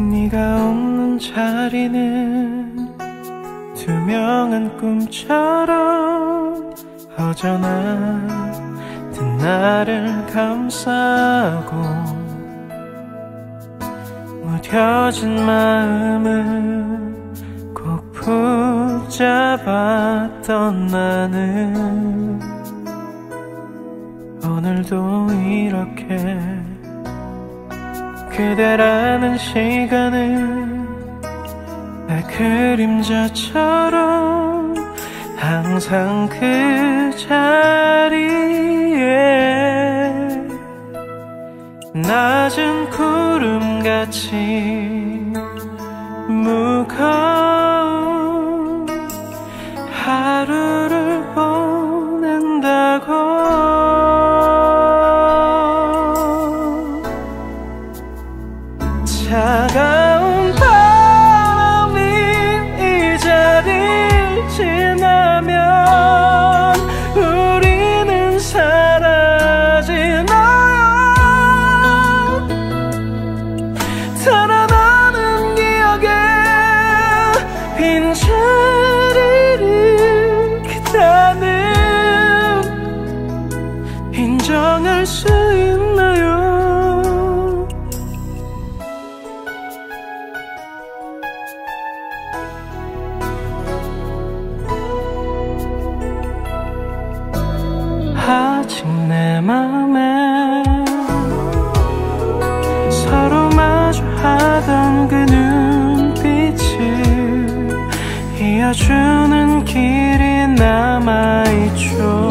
네가 없는 자리는 투명한 꿈처럼 허전한 나를 감싸고 무뎌진 마음을 꼭 붙잡았던 나는 오늘도 이렇게 그대라는 시간을 내 그림자처럼 항상 그 자리에 낮은 구름같이 무거운 차가운 바람이 이 자리를 지나면 우리는 사라지나요? 살아나는 기억에 빈 자리를 기다는 인정할 수 있나 아직 내 맘에. 서로 마주하던 그 눈빛을 이어주는 길이 남아있죠